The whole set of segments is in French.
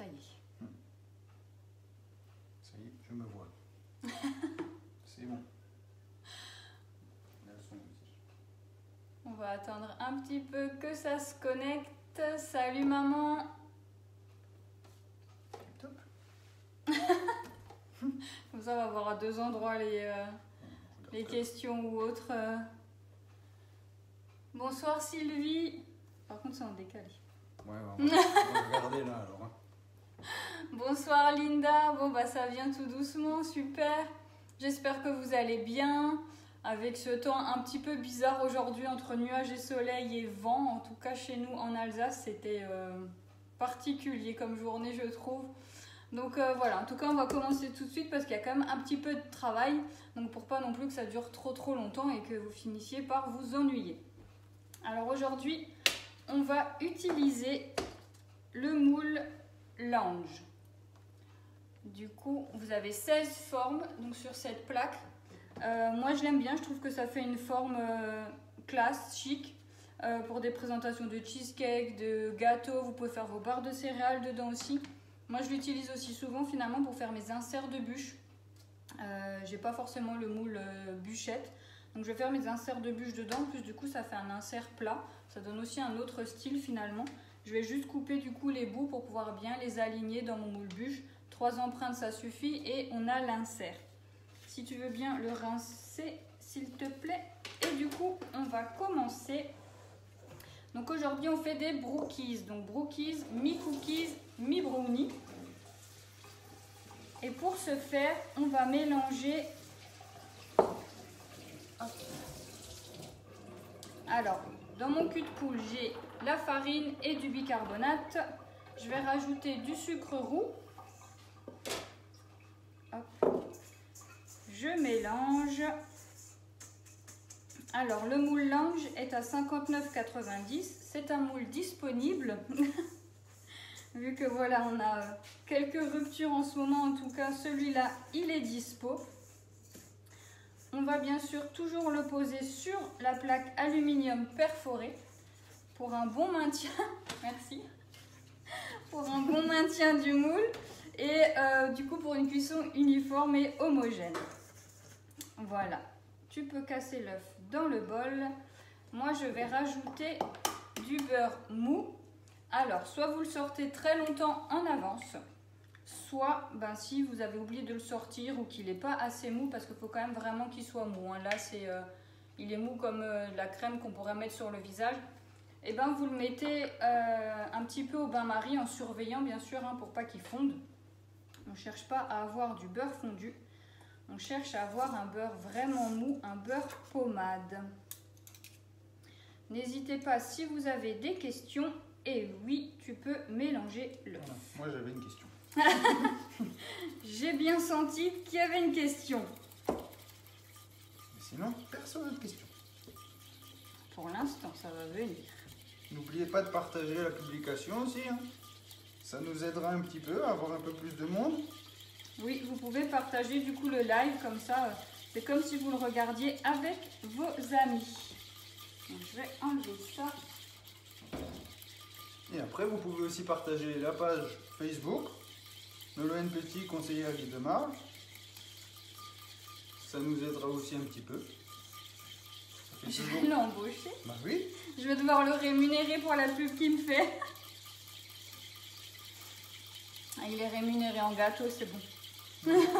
Ça y est. Ça y est, je me vois. C'est bon. Là, aussi. On va attendre un petit peu que ça se connecte. Salut maman. Top. Comme ça, on va voir à deux endroits les, euh, les questions ou autres. euh. Bonsoir Sylvie. Par contre, c'est en décalé. Ouais, ouais, on va, on va regarder là alors. hein. Bonsoir Linda. Bon, bah ça vient tout doucement, super. J'espère que vous allez bien. Avec ce temps un petit peu bizarre aujourd'hui entre nuages et soleil et vent. En tout cas, chez nous en Alsace, c'était euh, particulier comme journée, je trouve. Donc euh, voilà, en tout cas, on va commencer tout de suite parce qu'il y a quand même un petit peu de travail. Donc pour pas non plus que ça dure trop trop longtemps et que vous finissiez par vous ennuyer. Alors aujourd'hui, on va utiliser le moule Lounge. Du coup, vous avez 16 formes donc sur cette plaque. Euh, moi, je l'aime bien. Je trouve que ça fait une forme euh, classe, chic. euh, pour des présentations de cheesecake, de gâteaux, vous pouvez faire vos barres de céréales dedans aussi. Moi, je l'utilise aussi souvent finalement pour faire mes inserts de bûches. J'ai pas forcément le moule bûchette. Donc, je vais faire mes inserts de bûches dedans. En plus, du coup, ça fait un insert plat. Ça donne aussi un autre style finalement. Je vais juste couper du coup les bouts pour pouvoir bien les aligner dans mon moule bûche. Trois empreintes, ça suffit. Et on a l'insert. Si tu veux bien le rincer, s'il te plaît. Et du coup, on va commencer. Donc aujourd'hui, on fait des brookies. Donc brookies, mi-cookies, mi-brownie. Et pour ce faire, on va mélanger. Alors, dans mon cul de poule, j'ai la farine et du bicarbonate. Je vais rajouter du sucre roux. Je mélange. Alors, le moule Lange est à 59,90. C'est un moule disponible. Vu que voilà, on a quelques ruptures en ce moment, en tout cas, celui-là, il est dispo. On va bien sûr toujours le poser sur la plaque aluminium perforée pour un bon maintien. Merci. Pour un bon maintien du moule et euh, du coup pour une cuisson uniforme et homogène. Voilà. Tu peux casser l'œuf dans le bol. Moi, je vais rajouter du beurre mou. Alors, soit vous le sortez très longtemps en avance, soit ben, si vous avez oublié de le sortir ou qu'il n'est pas assez mou, parce qu'il faut quand même vraiment qu'il soit mou. hein. Là, c'est, euh, il est mou comme euh, la crème qu'on pourrait mettre sur le visage. Et ben, vous le mettez euh, un petit peu au bain-marie en surveillant, bien sûr, hein, pour pas qu'il fonde. On ne cherche pas à avoir du beurre fondu. On cherche à avoir un beurre vraiment mou, un beurre pommade. N'hésitez pas si vous avez des questions. Et oui, tu peux mélanger l'œuf. Moi, j'avais une question. J'ai bien senti qu'il y avait une question. Sinon, personne n'a de question. Pour l'instant, ça va venir. N'oubliez pas de partager la publication aussi. hein. Ça nous aidera un petit peu à avoir un peu plus de monde. Oui, vous pouvez partager du coup le live comme ça. C'est comme si vous le regardiez avec vos amis. Donc, je vais enlever ça. Et après, vous pouvez aussi partager la page Facebook, Nolwenn Petit, conseiller à Ville de Marge. Ça nous aidera aussi un petit peu. Je vais l'embaucher. Bah oui. Je vais devoir le rémunérer pour la pub qu'il me fait. Ah, il est rémunéré en gâteau, c'est bon.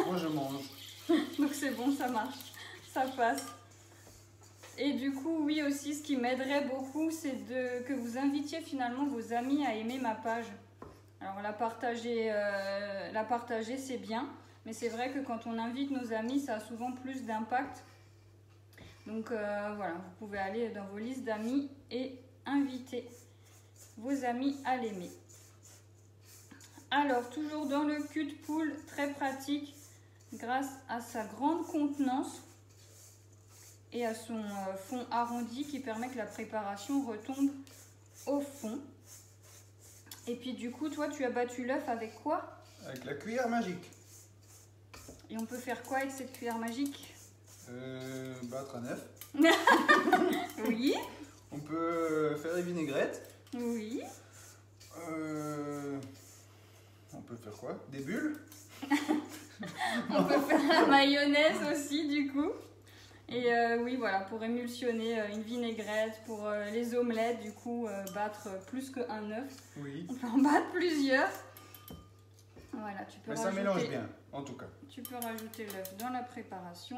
Moi, je mange. Donc c'est bon, ça marche, ça passe. Et du coup, oui aussi, ce qui m'aiderait beaucoup, c'est que vous invitiez finalement vos amis à aimer ma page. Alors la partager, euh, la c'est bien, mais c'est vrai que quand on invite nos amis, ça a souvent plus d'impact. Donc euh, voilà, vous pouvez aller dans vos listes d'amis et inviter vos amis à l'aimer. Alors, toujours dans le cul de poule, très pratique, grâce à sa grande contenance et à son euh, fond arrondi qui permet que la préparation retombe au fond. Et puis du coup, toi, tu as battu l'œuf avec quoi? Avec la cuillère magique. Et on peut faire quoi avec cette cuillère magique? Euh, battre à neuf. Oui, On peut faire des vinaigrettes. oui. Euh, on faire quoi? Des bulles On peut faire la mayonnaise aussi du coup. Et euh, oui, voilà, pour émulsionner euh, une vinaigrette, pour euh, les omelettes, du coup, euh, battre plus qu'un œuf. Oui. On peut en battre plusieurs. Voilà, tu peux Mais ça rajouter, mélange bien, en tout cas. Tu peux rajouter l'œuf dans la préparation.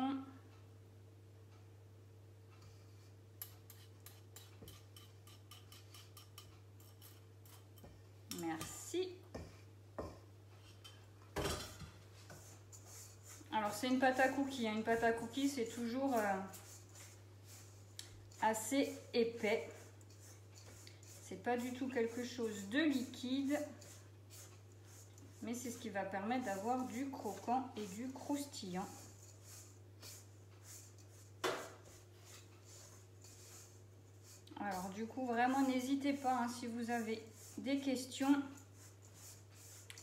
Merci. Alors c'est une pâte à cookies. hein. Une pâte à cookies c'est toujours euh, assez épais. C'est pas du tout quelque chose de liquide mais c'est ce qui va permettre d'avoir du croquant et du croustillant. Alors du coup, vraiment n'hésitez pas hein, si vous avez des questions.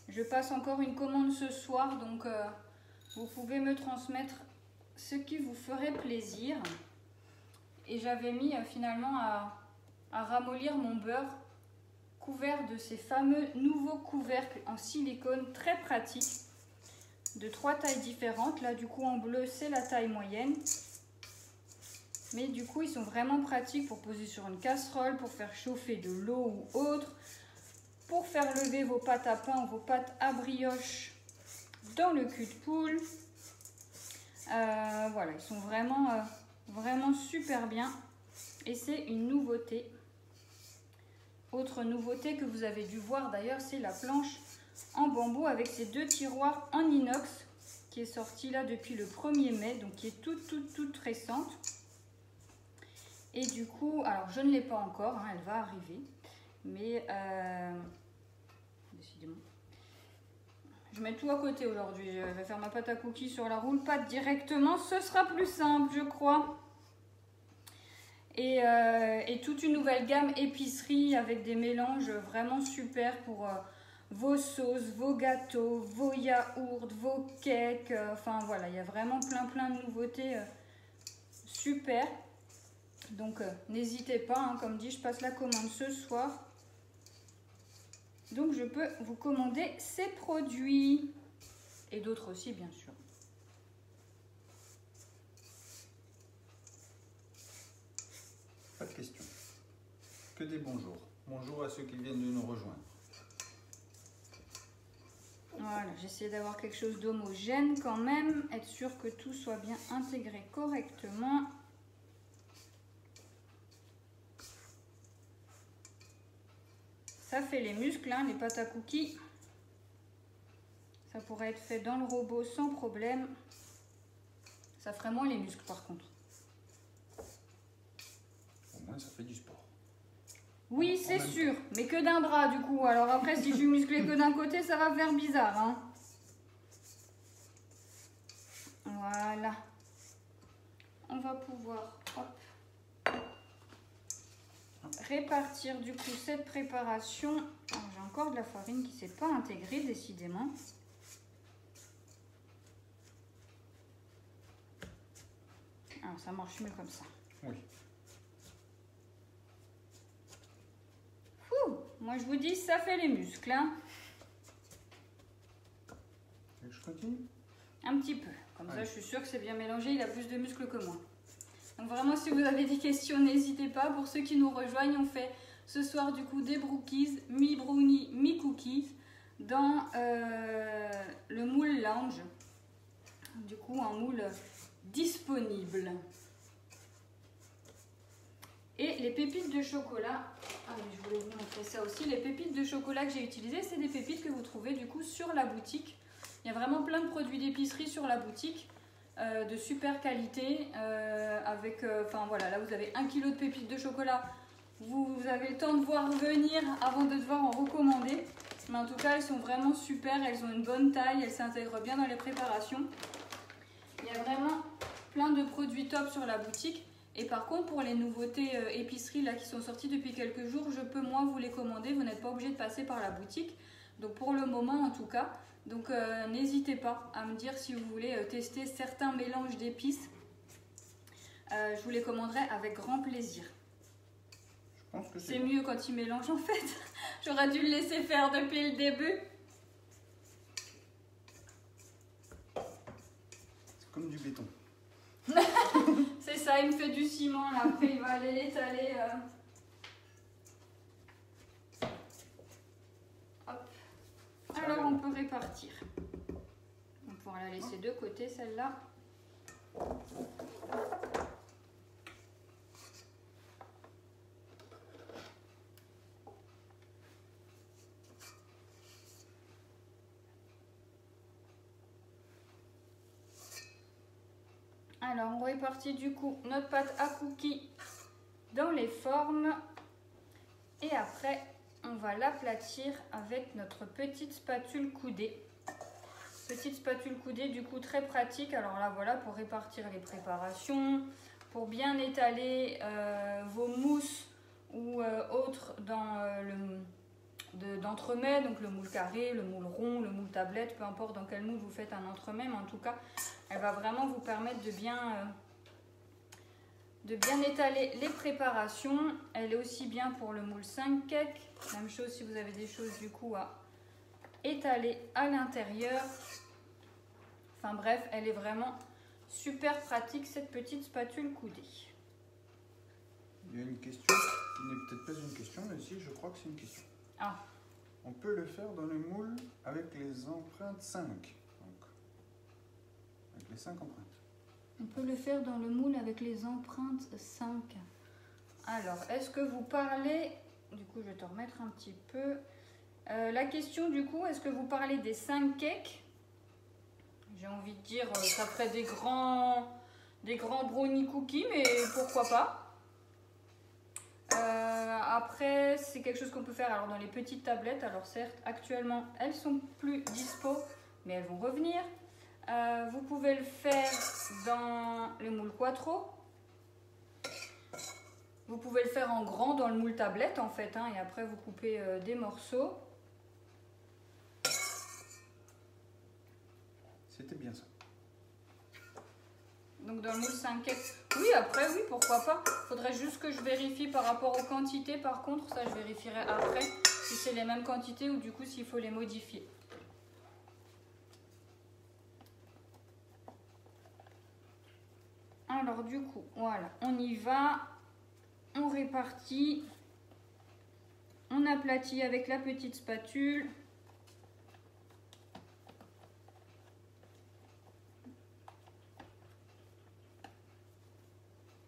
Je passe encore une commande ce soir, donc euh, vous pouvez me transmettre ce qui vous ferait plaisir. Et j'avais mis euh, finalement à, à ramollir mon beurre couvert de ces fameux nouveaux couvercles en silicone très pratiques de trois tailles différentes. Là, du coup, en bleu, c'est la taille moyenne. Mais du coup, ils sont vraiment pratiques pour poser sur une casserole, pour faire chauffer de l'eau ou autre, pour faire lever vos pâtes à pain ou vos pâtes à brioche dans le cul de poule. Euh, voilà, ils sont vraiment, euh, vraiment super bien. Et c'est une nouveauté. Autre nouveauté que vous avez dû voir d'ailleurs, c'est la planche en bambou avec ces deux tiroirs en inox qui est sortie là depuis le 1er mai, donc qui est toute toute toute récente. Et du coup, alors je ne l'ai pas encore, hein, elle va arriver, mais euh, décidément. Je mets tout à côté aujourd'hui. Je vais faire ma pâte à cookies sur la roule pâte directement. Ce sera plus simple, je crois. Et, euh, et toute une nouvelle gamme épicerie avec des mélanges vraiment super pour euh, vos sauces, vos gâteaux, vos yaourts, vos cakes. euh, Enfin voilà, il y a vraiment plein plein de nouveautés super. Donc n'hésitez pas, hein, comme dit, je passe la commande ce soir. Donc je peux vous commander ces produits. Et d'autres aussi, bien sûr. Pas de questions. Que des bonjours. Bonjour à ceux qui viennent de nous rejoindre. Voilà, j'essaie d'avoir quelque chose d'homogène quand même, être sûr que tout soit bien intégré correctement. Ça fait les muscles, hein, les pâtes à cookies. Ça pourrait être fait dans le robot sans problème. Ça ferait moins les muscles par contre. Au moins, ça fait du sport. Oui, c'est sûr, mais que d'un bras du coup. Alors après, si je suis musclée que d'un côté, ça va faire bizarre. Hein. Voilà. On va pouvoir hop, répartir du coup cette préparation. Alors, J'ai encore de la farine qui ne s'est pas intégrée, décidément. Alors ça marche mieux comme ça. Oui. Ouh, moi je vous dis, ça fait les muscles. hein. Et je continue Un petit peu. Comme ça, je suis sûre que c'est bien mélangé. Il a plus de muscles que moi. Donc vraiment, si vous avez des questions, n'hésitez pas. Pour ceux qui nous rejoignent, on fait ce soir du coup des brookies, mi-brownie, mi-cookies, dans euh, le moule lounge. Du coup, un moule disponible. Et les pépites de chocolat, ah oui, je voulais vous montrer ça aussi. Les pépites de chocolat que j'ai utilisées, c'est des pépites que vous trouvez du coup sur la boutique. Il y a vraiment plein de produits d'épicerie sur la boutique euh, de super qualité. euh, avec, euh, enfin voilà, là vous avez un kilo de pépites de chocolat. Vous, avez le temps de voir venir avant de devoir en recommander. Mais en tout cas, elles sont vraiment super. Elles ont une bonne taille. Elles s'intègrent bien dans les préparations. Il y a vraiment plein de produits top sur la boutique. Et par contre, pour les nouveautés euh, épicerie là, qui sont sorties depuis quelques jours, je peux moi vous les commander. Vous n'êtes pas obligé de passer par la boutique. Donc pour le moment en tout cas. Donc euh, n'hésitez pas à me dire si vous voulez euh, tester certains mélanges d'épices. Euh, je vous les commanderai avec grand plaisir. C'est mieux quand il mélange en fait. J'aurais dû le laisser faire depuis le début. C'est comme du béton. c'est ça, il me fait du ciment là. Il va aller l'étaler. Alors, on peut répartir. On pourra la laisser de côté, celle-là. Alors, on répartit du coup notre pâte à cookies dans les formes. Et après, on va l'aplatir avec notre petite spatule coudée. Petite spatule coudée, du coup très pratique. Alors là, voilà, pour répartir les préparations, pour bien étaler euh, vos mousses ou euh, autres dans euh, le de- d'entremets, donc le moule carré, le moule rond, le moule tablette, peu importe dans quel moule vous faites un entremets, mais en tout cas, elle va vraiment vous permettre de bien, de bien étaler les préparations. Elle est aussi bien pour le moule 5 cake. Même chose si vous avez des choses du coup à étaler à l'intérieur. Enfin bref, elle est vraiment super pratique cette petite spatule coudée. Il y a une question qui n'est peut-être pas une question, mais si, je crois que c'est une question. Ah. On peut le faire dans le moule avec les empreintes 5. Donc, avec les 5 empreintes. On peut le faire dans le moule avec les empreintes 5. Alors, est-ce que vous parlez... Du coup, je vais te remettre un petit peu. Euh, la question, du coup, est-ce que vous parlez des 5 cakes? J'ai envie de dire, euh, ça ferait des grands, des grands brownie cookies, mais pourquoi pas? Euh, après, c'est quelque chose qu'on peut faire alors dans les petites tablettes. Alors certes, actuellement, elles sont plus dispo, mais elles vont revenir. Euh, vous pouvez le faire dans le moule quattro. Vous pouvez le faire en grand dans le moule tablette en fait, hein, et après vous coupez euh, des morceaux. C'était bien ça. Donc dans le moule 5 cakes. Oui, après, oui, pourquoi pas. Faudrait juste que je vérifie par rapport aux quantités. Par contre, ça, je vérifierai après si c'est les mêmes quantités ou du coup s'il faut les modifier. Alors du coup, voilà, on y va. On répartit. On aplatit avec la petite spatule.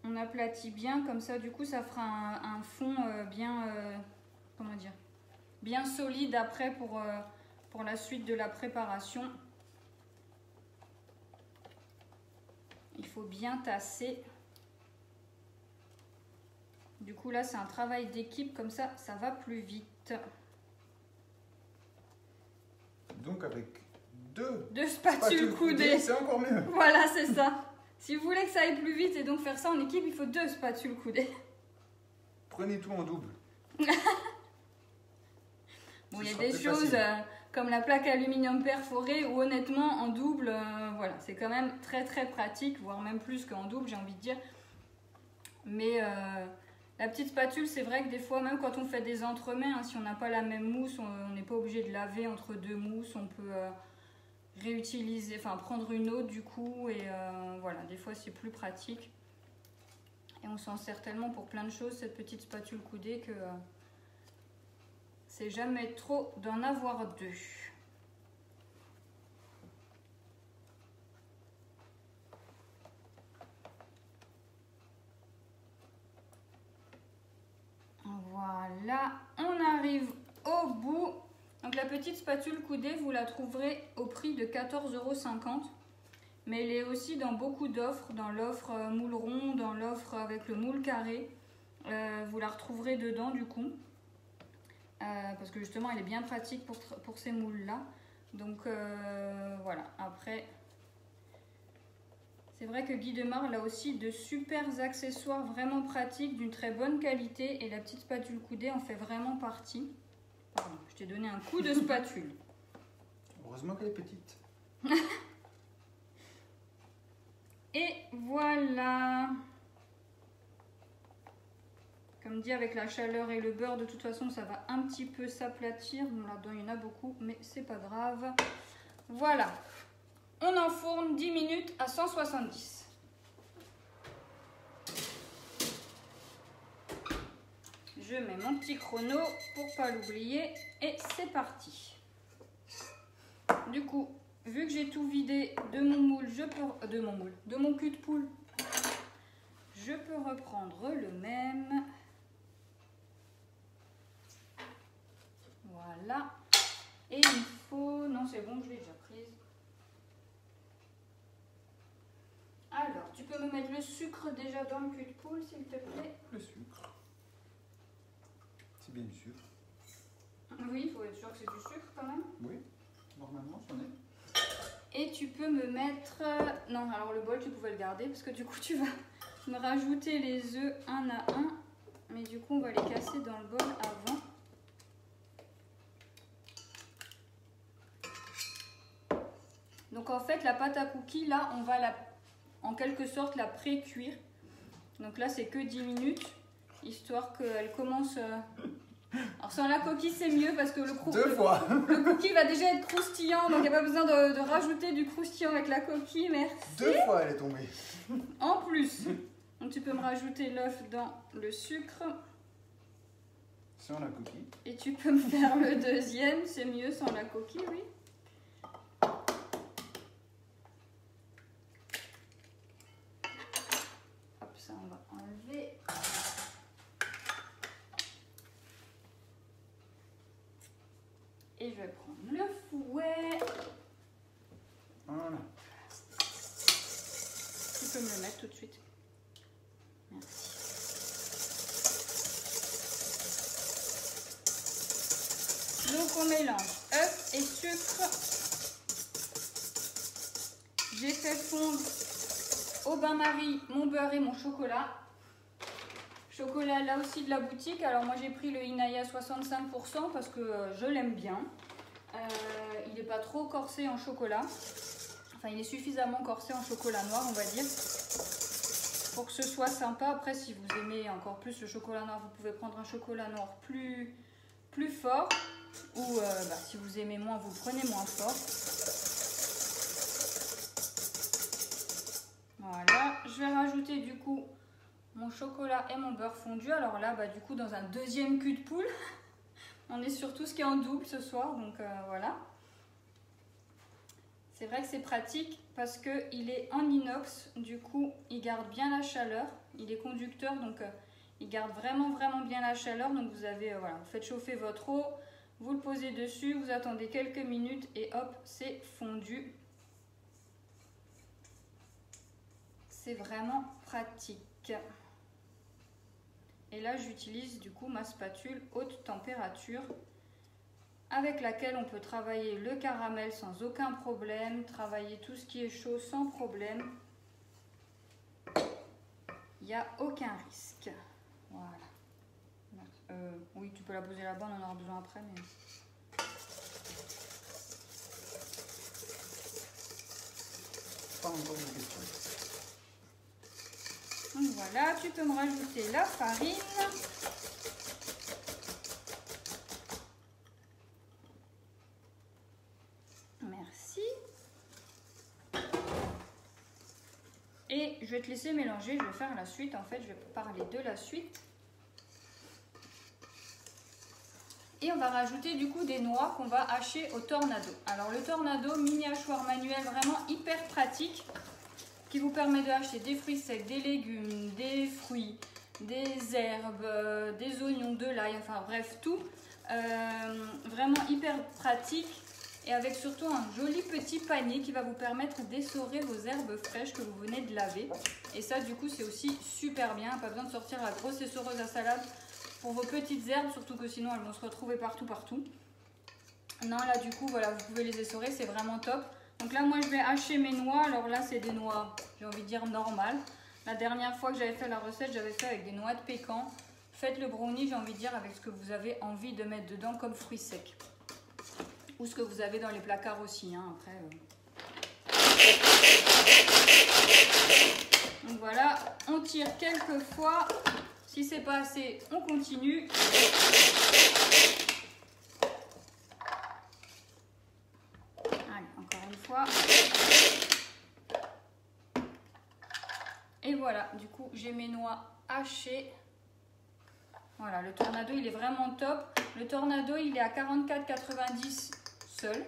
On aplatit bien, comme ça, du coup, ça fera un, fond euh, bien, euh, bien solide après euh, pour la suite de la préparation. Il faut bien tasser. Du coup, là, c'est un travail d'équipe, comme ça, ça va plus vite. Donc, avec deux Deux spatules coudées. c'est encore mieux. Voilà, c'est ça. Si vous voulez que ça aille plus vite et donc faire ça en équipe, il faut deux spatules coudées. Prenez tout en double. Bon, il y a des choses euh, comme la plaque aluminium perforée où honnêtement en double, euh, voilà, c'est quand même très très pratique, voire même plus qu'en double, j'ai envie de dire. Mais euh, la petite spatule, c'est vrai que des fois, même quand on fait des entremets, hein, si on n'a pas la même mousse, on n'est pas obligé de laver entre deux mousses, on peut euh, réutiliser, enfin prendre une autre du coup, et voilà, des fois c'est plus pratique. Et on s'en sert tellement pour plein de choses, cette petite spatule coudée, que c'est jamais trop d'en avoir deux. Voilà, on arrive au bout. Donc la petite spatule coudée, vous la trouverez au prix de 14,50€. Mais elle est aussi dans beaucoup d'offres, dans l'offre euh, moule rond, dans l'offre avec le moule carré. Euh, vous la retrouverez dedans du coup. Euh, parce que justement elle est bien pratique pour, pour ces moules là. Donc euh, voilà, après... C'est vrai que Guy Demar a aussi de super accessoires vraiment pratiques d'une très bonne qualité et la petite spatule coudée en fait vraiment partie. Pardon, je t'ai donné un coup de spatule. Heureusement qu'elle est petite. Et voilà. Comme dit, avec la chaleur et le beurre, de toute façon, ça va un petit peu s'aplatir. Là-dedans, il y en a beaucoup, mais c'est pas grave. Voilà. On enfourne 10 minutes à 170. Je mets mon petit chrono pour pas l'oublier et c'est parti. Du coup, vu que j'ai tout vidé de mon moule, je peux de mon cul de poule, je peux reprendre le même. Voilà. Et il faut... Non, c'est bon, je l'ai déjà prise. Alors, tu peux me mettre le sucre déjà dans le cul de poule, s'il te plaît? Le sucre. C'est bien du sucre. Oui, il faut être sûr que c'est du sucre quand même. Oui, normalement, c'en est. Et tu peux me mettre... Non, alors le bol, tu pouvais le garder parce que du coup, tu vas me rajouter les œufs un à un. Mais du coup, on va les casser dans le bol avant. Donc en fait, la pâte à cookies, là, on va la, en quelque sorte la pré-cuire. Donc là, c'est que 10 minutes, histoire qu'elle commence... euh, Alors sans la coquille, c'est mieux parce que le, Deux le- fois le cookie va déjà être croustillant, donc il n'y a pas besoin de, de rajouter du croustillant avec la coquille, merci. Deux fois elle est tombée. En plus, donc tu peux me rajouter l'œuf dans le sucre Sans la coquille. et tu peux me faire le deuxième, c'est mieux sans la coquille, oui. Hop, ça on va enlever. Et je vais prendre le fouet. Voilà. Tu peux me le mettre tout de suite. Merci. Donc on mélange œuf et sucre. J'ai fait fondre mon beurre et mon chocolat. Chocolat là aussi de la boutique. Alors moi j'ai pris le Inaya 65% parce que euh, je l'aime bien. Euh, il n'est pas trop corsé en chocolat. Enfin, il est suffisamment corsé en chocolat noir, on va dire, pour que ce soit sympa. Après, si vous aimez encore plus le chocolat noir, vous pouvez prendre un chocolat noir plus, plus fort. Ou euh, bah, si vous aimez moins, vous prenez moins fort. Voilà, je vais rajouter du coup mon chocolat et mon beurre fondu. Alors là, bah, du coup, dans un deuxième cul de poule, on est sur tout ce qui est en double ce soir, donc euh, voilà. C'est vrai que c'est pratique parce qu'il est en inox, du coup il garde bien la chaleur, il est conducteur donc euh, il garde vraiment vraiment bien la chaleur. Donc vous avez, euh, voilà, vous faites chauffer votre eau, vous le posez dessus, vous attendez quelques minutes et hop, c'est fondu. C'est vraiment pratique. Et là j'utilise du coup ma spatule haute température avec laquelle on peut travailler le caramel sans aucun problème, travailler tout ce qui est chaud sans problème. Il n'y a aucun risque. Voilà. Euh, oui, tu peux la poser là-bas, on en aura besoin après. Mais... Pas encore. Voilà, tu peux me rajouter la farine. Merci. Et je vais te laisser mélanger, je vais faire la suite. En fait, je vais parler de la suite. Et on va rajouter du coup des noix qu'on va hacher au tornado. Alors le tornado, mini hachoir manuel, vraiment hyper pratique, qui vous permet de hacher des fruits secs, des légumes, des fruits, des herbes, euh, des oignons, de l'ail, enfin bref tout. Euh, vraiment hyper pratique et avec surtout un joli petit panier qui va vous permettre d'essorer vos herbes fraîches que vous venez de laver. Et ça du coup c'est aussi super bien, pas besoin de sortir la grosse essoreuse à salade pour vos petites herbes, surtout que sinon elles vont se retrouver partout partout. Non là du coup voilà vous pouvez les essorer, c'est vraiment top. Donc là moi je vais hacher mes noix, alors là c'est des noix j'ai envie de dire normales. La dernière fois que j'avais fait la recette j'avais fait avec des noix de pécan. Faites le brownie j'ai envie de dire avec ce que vous avez envie de mettre dedans comme fruits secs. Ou ce que vous avez dans les placards aussi hein, après. euh. Donc voilà, on tire quelques fois. Si c'est pas assez, on continue. Et voilà, du coup, j'ai mes noix hachées. Voilà, le tornado, il est vraiment top. Le tornado, il est à 44,90 seul.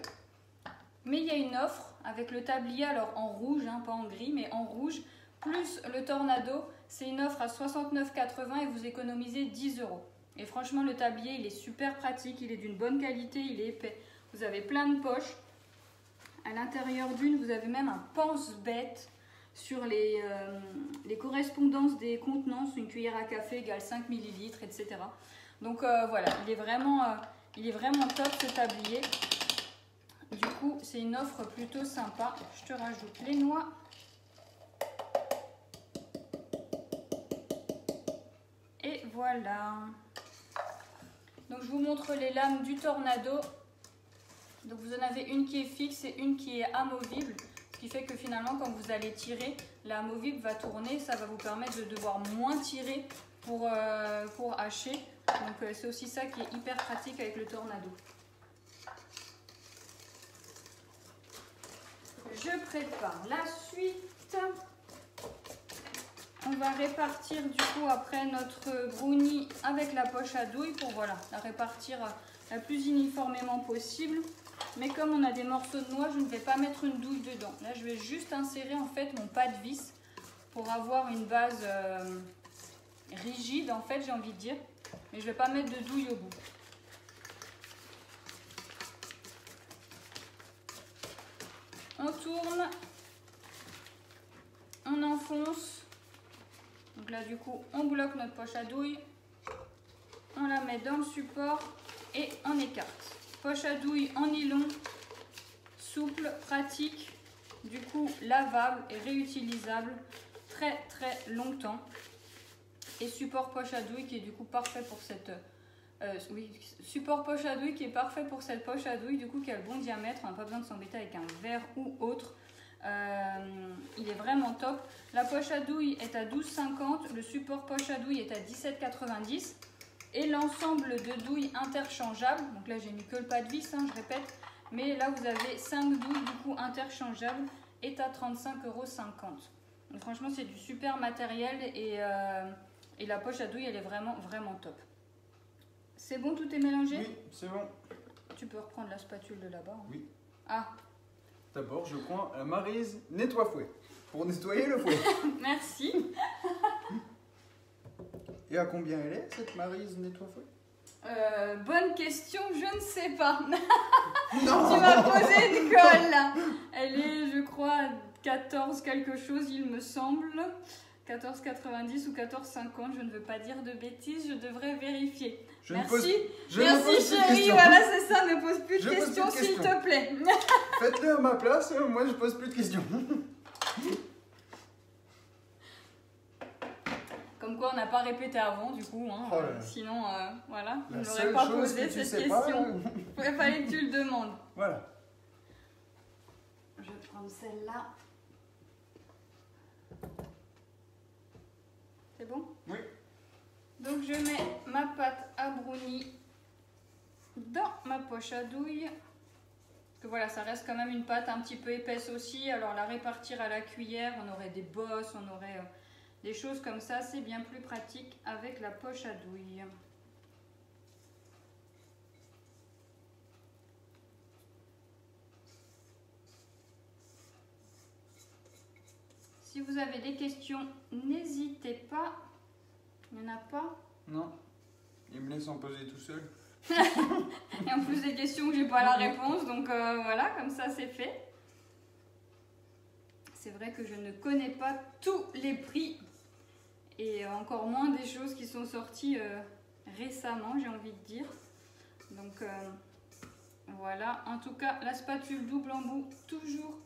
Mais il y a une offre avec le tablier, alors en rouge, hein, pas en gris, mais en rouge, plus le tornado. C'est une offre à 69,80 et vous économisez 10 euros. Et franchement, le tablier, il est super pratique, il est d'une bonne qualité, il est épais. Vous avez plein de poches. À l'intérieur d'une, vous avez même un pense-bête sur les, euh, les, correspondances des contenances. Une cuillère à café égale 5 ml, etc. Donc euh, voilà, il est, vraiment, euh, il est vraiment top ce tablier. Du coup, c'est une offre plutôt sympa. Je te rajoute les noix. Et voilà. Donc je vous montre les lames du Tornado. Donc vous en avez une qui est fixe et une qui est amovible. Ce qui fait que finalement quand vous allez tirer, l'amovible va tourner. Ça va vous permettre de devoir moins tirer pour, euh, hacher. Donc euh, c'est aussi ça qui est hyper pratique avec le Tornado. Je prépare la suite. On va répartir du coup après notre brownie avec la poche à douille pour voilà, la répartir la plus uniformément possible. Mais comme on a des morceaux de noix, je ne vais pas mettre une douille dedans. Là, je vais juste insérer en fait mon pas de vis pour avoir une base euh, rigide en fait, j'ai envie de dire. Mais je ne vais pas mettre de douille au bout. On tourne, on enfonce. Donc là, du coup, on bloque notre poche à douille. On la met dans le support et on écarte. Poche à douille en nylon, souple, pratique, du coup lavable et réutilisable très très longtemps. Et support poche à douille qui est du coup parfait pour cette... Euh, support poche à douille qui est parfait pour cette poche à douille, du coup qui a le bon diamètre, on n'a pas besoin de s'embêter avec un verre ou autre. Euh, il est vraiment top. La poche à douille est à 12,50. Le support poche à douille est à 17,90. Et l'ensemble de douilles interchangeables, donc là j'ai mis que le pas de vis, hein, je répète, mais là vous avez 5 douilles du coup interchangeables, est à 35,50 euros. Donc franchement c'est du super matériel et, euh, et, la poche à douille elle est vraiment vraiment top. C'est bon, tout est mélangé? Oui, c'est bon. Tu peux reprendre la spatule de là-bas. Hein. Oui. Ah, D'abord, je prends la Marise nettoie fouet pour nettoyer le fouet. Merci. Et à combien elle est cette Marise nettoie fouet Euh, bonne question, je ne sais pas. Tu m'as posé une colle là. Elle est, je crois, 14 quelque chose, il me semble. 14,90 ou 14,50, je ne veux pas dire de bêtises, je devrais vérifier. Je Merci, pose- je ne merci chérie, questions. voilà c'est ça, ne pose plus de Je pose plus de questions s'il questions. te plaît. Faites-le à ma place, moi je pose plus de questions. Comme quoi on n'a pas répété avant du coup, hein. Oh là là. sinon euh, voilà, on n'aurait pas posé cette pas, question. euh, Il fallait que tu le demandes. voilà. Je vais prendre celle-là. C'est bon? Oui. Donc je mets ma pâte à brownie dans ma poche à douille. Parce que voilà, ça reste quand même une pâte un petit peu épaisse aussi. Alors la répartir à la cuillère, on aurait des bosses, on aurait euh, des choses comme ça. C'est bien plus pratique avec la poche à douille. Si vous avez des questions, n'hésitez pas. Il n'y en a pas? Non. Il me laisse en poser tout seul. Et en plus des questions où j'ai pas la réponse, donc euh, voilà, comme ça c'est fait. C'est vrai que je ne connais pas tous les prix et encore moins des choses qui sont sorties euh, récemment, j'ai envie de dire. Donc euh, voilà, en tout cas, la spatule double embout, toujours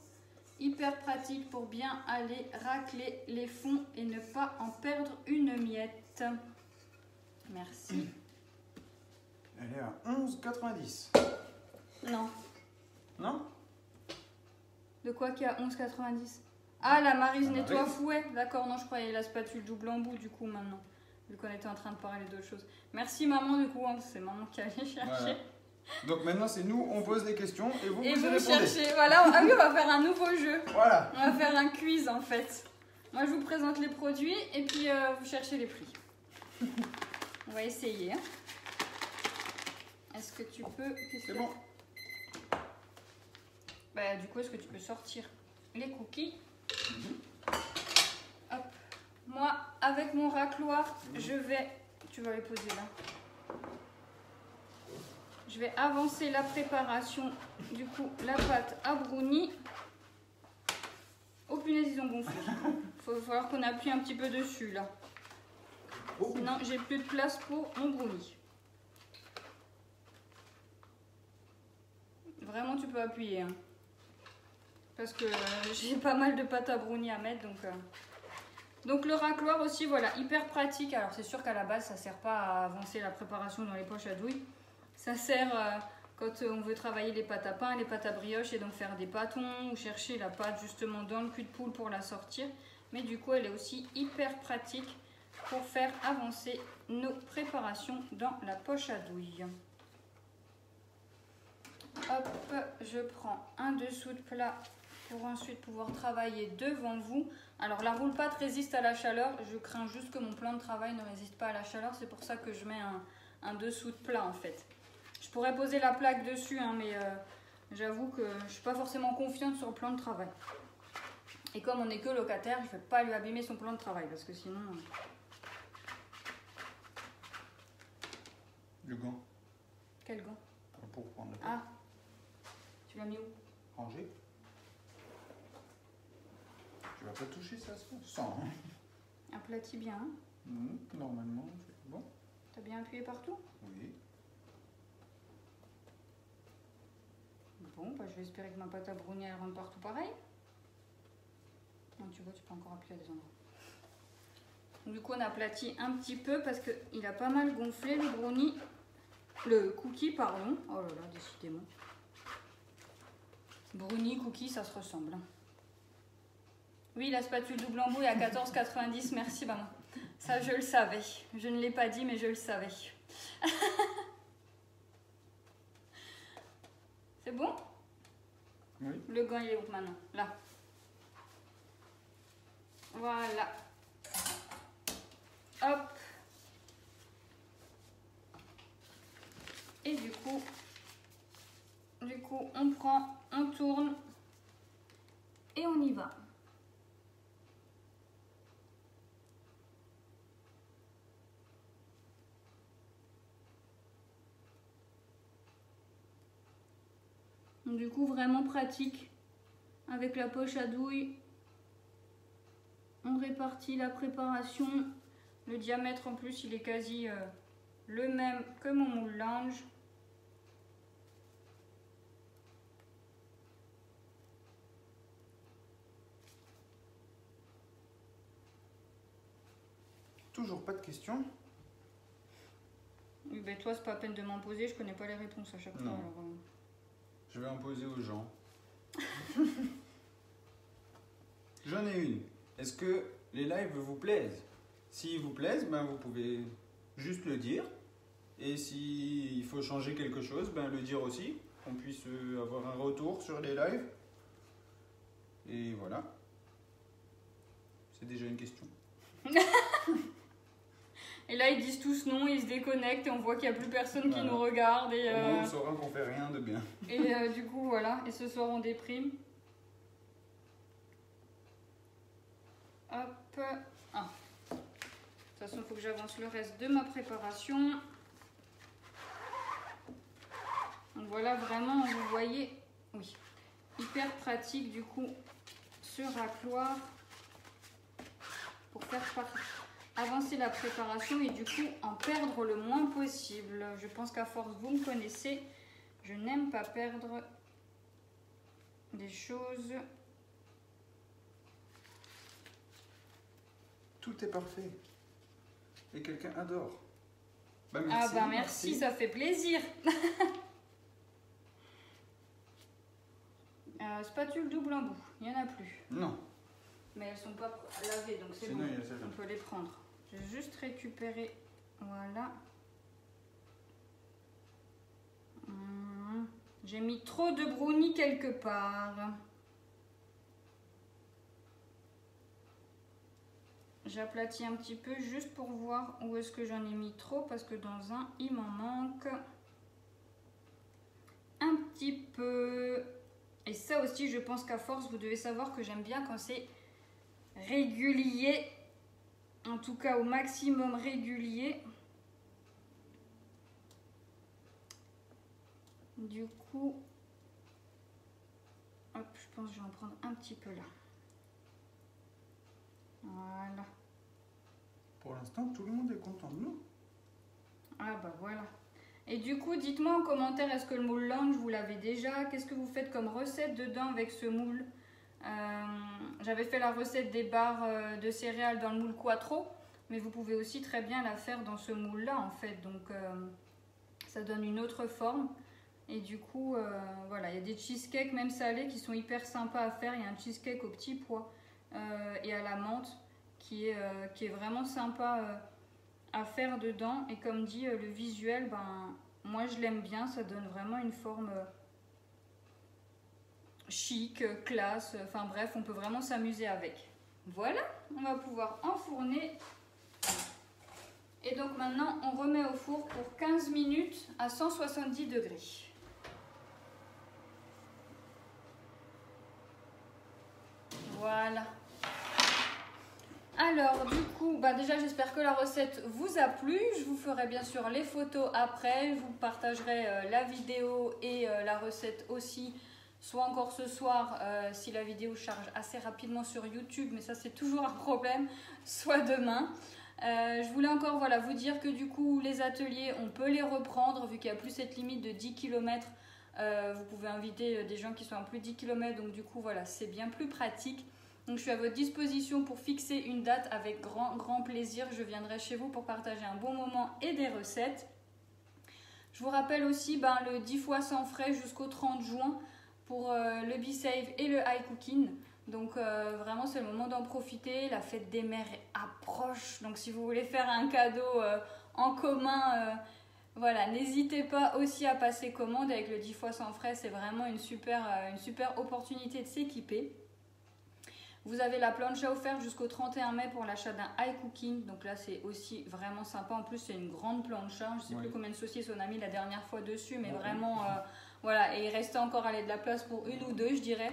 hyper pratique pour bien aller racler les fonds et ne pas en perdre une miette. Merci. Elle est à 11,90. Non. Non? De quoi qu'il y a 11,90 Ah, la Marise La nettoie fouet. D'accord, non, je croyais la spatule double embout du coup maintenant. Vu qu'on était en train de parler d'autre chose. Merci maman du coup, hein, c'est maman qui allait chercher. Voilà. Donc maintenant c'est nous, on pose des questions et vous Et vous y vous répondez. cherchez. Voilà, ah oui, on va faire un nouveau jeu. Voilà. On va faire un quiz en fait. Moi, je vous présente les produits et puis euh, vous cherchez les prix. On va essayer. hein. Est-ce que tu peux... C'est bon. Bah, du coup, est-ce que tu peux sortir les cookies Hop. Moi, avec mon racloir, je vais... Tu vas les poser là. Je vais avancer la préparation, du coup, la pâte à brownie. Oh punaise, ils ont gonflé. Il va falloir qu'on appuie un petit peu dessus là. Oh, Sinon, j'ai plus de place pour mon brownie. Vraiment, tu peux appuyer. hein. Parce que euh, j'ai pas mal de pâte à brownie à mettre. Donc, euh. le racloir aussi, voilà, hyper pratique. Alors c'est sûr qu'à la base, ça sert pas à avancer la préparation dans les poches à douille. Ça sert euh, quand on veut travailler les pâtes à pain, les pâtes à brioche et donc faire des pâtons ou chercher la pâte justement dans le cul de poule pour la sortir. Mais du coup, elle est aussi hyper pratique pour faire avancer nos préparations dans la poche à douille. Hop, je prends un dessous de plat pour ensuite pouvoir travailler devant vous. Alors la roule pâte résiste à la chaleur, je crains juste que mon plan de travail ne résiste pas à la chaleur, c'est pour ça que je mets un, un dessous de plat en fait. Je pourrais poser la plaque dessus, hein, mais euh, j'avoue que je suis pas forcément confiante sur le plan de travail. Et comme on n'est que locataire, je ne vais pas lui abîmer son plan de travail parce que sinon. euh, Le gant. Quel gant? Pour prendre la Ah Tu l'as mis où? Rangé. Tu vas pas toucher ça sans- sans. Hein Aplati bien. hein Mhm, Normalement, c'est bon. T'as bien appuyé partout? Oui. Bon, bah, je vais espérer que ma pâte à brownie elle rentre partout pareil. Non, tu vois, tu peux encore appuyer à des endroits. Du coup, on aplatit un petit peu parce qu'il a pas mal gonflé le brownie. Le cookie, pardon. Oh là là, décidément. Brownie, cookie, ça se ressemble. Oui, la spatule double embout est à 14,90. Merci, maman. Ça, je le savais. Je ne l'ai pas dit, mais je le savais. C'est bon? Oui. Le gant, il est où maintenant? Là. Voilà. Hop. Et du coup, du coup, on prend, on tourne et on y va. Donc, Du coup, vraiment pratique. Avec la poche à douille, on répartit la préparation. Le diamètre en plus, il est quasi euh, le même que mon moule linge. Toujours pas de questions Oui, ben toi, c'est pas la peine de m'en poser, je connais pas les réponses à chaque fois. Alors, euh, Je vais en poser aux gens. J'en ai une. Est-ce que les lives vous plaisent? S'ils vous plaisent, ben vous pouvez juste le dire. Et s'il faut changer quelque chose, ben le dire aussi. Qu'on puisse euh, avoir un retour sur les lives. Et voilà. C'est déjà une question. Et là, ils disent tous non, ils se déconnectent et on voit qu'il n'y a plus personne qui nous regarde. Et, euh, on saura qu'on fait rien de bien. et euh, du coup, voilà. Et ce soir, on déprime. Hop. Ah. De toute façon, il faut que j'avance le reste de ma préparation. Donc voilà, vraiment, vous voyez, oui, hyper pratique du coup ce racloir pour faire par- avancer la préparation et du coup en perdre le moins possible. Je pense qu'à force, vous me connaissez, je n'aime pas perdre des choses. Tout est parfait. Et quelqu'un adore. Bah, ah bah merci, ça fait plaisir. Euh, spatule double embout, il n'y en a plus. Non. Mais elles sont pas lavées, donc c'est bon. On peut les prendre. Je vais juste récupérer. Voilà. Hum, J'ai mis trop de brownie quelque part. j'aplatis un petit peu juste pour voir où est-ce que j'en ai mis trop parce que dans un, il m'en manque un petit peu. Et ça aussi, je pense qu'à force, vous devez savoir que j'aime bien quand c'est régulier. En tout cas, au maximum régulier. Du coup, hop, je pense que je vais en prendre un petit peu là. Voilà. Pour l'instant, tout le monde est content de nous. Ah bah voilà. Et du coup, dites-moi en commentaire, est-ce que le moule lunch, vous l'avez déjà? Qu'est-ce que vous faites comme recette dedans avec ce moule? J'avais fait la recette des barres euh, de céréales dans le moule Quattro, mais vous pouvez aussi très bien la faire dans ce moule-là, en fait. Donc, euh, ça donne une autre forme. Et du coup, euh, voilà, il y a des cheesecakes, même salés, qui sont hyper sympas à faire. Il y a un cheesecake au petit pois euh, et à la menthe qui est, euh, qui est vraiment sympa euh, à faire dedans. Et comme dit, euh, le visuel, ben, moi je l'aime bien. Ça donne vraiment une forme euh, chic, classe. Enfin bref, on peut vraiment s'amuser avec. Voilà, on va pouvoir enfourner. Et donc maintenant, on remet au four pour 15 minutes à 170 degrés. Voilà. Alors, du coup, bah déjà, j'espère que la recette vous a plu. Je vous ferai bien sûr les photos après. Je vous partagerai euh, la vidéo et euh, la recette aussi, soit encore ce soir, euh, si la vidéo charge assez rapidement sur YouTube, mais ça, c'est toujours un problème, soit demain. Euh, je voulais encore voilà, vous dire que du coup, les ateliers, on peut les reprendre vu qu'il n'y a plus cette limite de 10 km. vous pouvez inviter euh, des gens qui sont à plus de 10 km, donc du coup, voilà, c'est bien plus pratique. Donc je suis à votre disposition pour fixer une date avec grand, grand plaisir. Je viendrai chez vous pour partager un bon moment et des recettes. Je vous rappelle aussi ben, le 10 fois sans frais jusqu'au 30 juin pour euh, le Be Save et le High Cooking. Donc euh, vraiment c'est le moment d'en profiter. La fête des mères approche. Donc si vous voulez faire un cadeau euh, en commun, euh, voilà, n'hésitez pas aussi à passer commande avec le 10 fois sans frais. C'est vraiment une super, une super opportunité de s'équiper. Vous avez la plancha offerte jusqu'au 31 mai pour l'achat d'un high cooking. Donc là, c'est aussi vraiment sympa. En plus, c'est une grande plancha. Je ne sais plus combien de saucisses on a mis la dernière fois dessus, mais Ouais. vraiment, voilà. Et il restait encore aller de la place pour une ou deux, je dirais.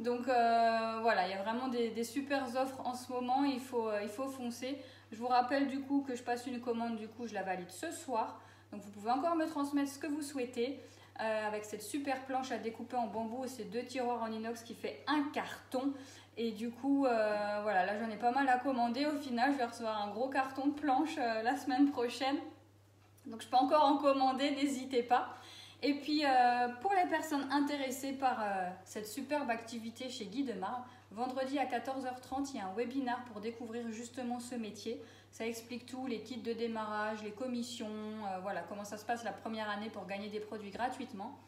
Donc euh, voilà, il y a vraiment des, super offres en ce moment. Il faut, euh, il faut foncer. Je vous rappelle du coup que je passe une commande. Du coup, je la valide ce soir. Donc vous pouvez encore me transmettre ce que vous souhaitez. euh, avec cette super planche à découper en bambou et ces deux tiroirs en inox qui fait un carton. Et du coup, voilà, là j'en ai pas mal à commander. Au final, je vais recevoir un gros carton de planche la semaine prochaine. Donc je peux encore en commander, n'hésitez pas. Et puis euh, pour les personnes intéressées par euh, cette superbe activité chez Guy de Marle, vendredi à 14h30, il y a un webinar pour découvrir justement ce métier. Ça explique tout, les kits de démarrage, les commissions, euh, voilà comment ça se passe la première année pour gagner des produits gratuitement.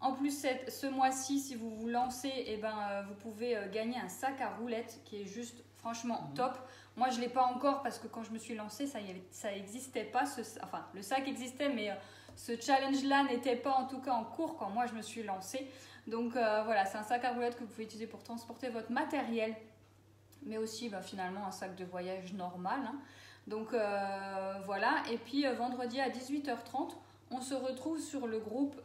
En plus, cette- ce mois-ci, si vous vous lancez, eh ben, vous pouvez gagner un sac à roulettes qui est juste franchement Mhm. top. Moi, je ne l'ai pas encore parce que quand je me suis lancée, ça n'existait pas. Ce, enfin, le sac existait, mais ce challenge-là n'était pas en tout cas en cours quand moi je me suis lancée. Donc euh, voilà, c'est un sac à roulettes que vous pouvez utiliser pour transporter votre matériel, mais aussi bah, finalement un sac de voyage normal. hein. Donc euh, voilà, et puis euh, vendredi à 18h30, on se retrouve sur le groupe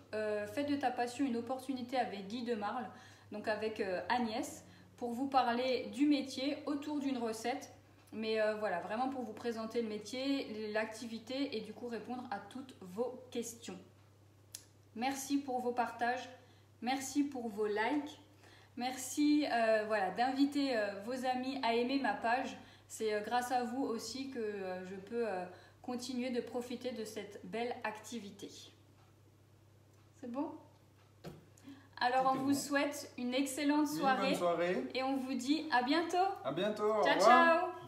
Faites de ta passion une opportunité avec Guy de Marle, donc avec Agnès, pour vous parler du métier autour d'une recette. Mais euh, voilà, vraiment pour vous présenter le métier, l'activité et du coup répondre à toutes vos questions. Merci pour vos partages, merci pour vos likes, merci euh, voilà, d'inviter euh, vos amis à aimer ma page. C'est grâce à vous aussi que je peux continuer de profiter de cette belle activité. C'est bon? Alors on vous souhaite une excellente soirée bonne soirée. et on vous dit à bientôt. À bientôt. Ciao ciao